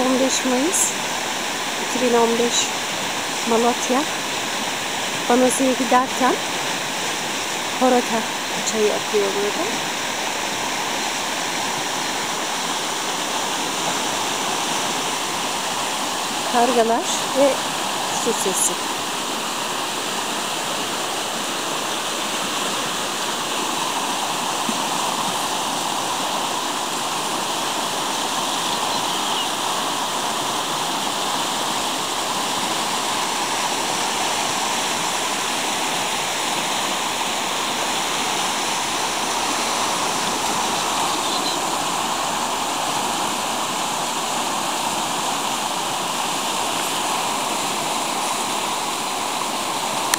15 Mayıs 2015 Malatya Banazı'ya giderken Horata çayı akıyor burada. Kargalar ve su sesi.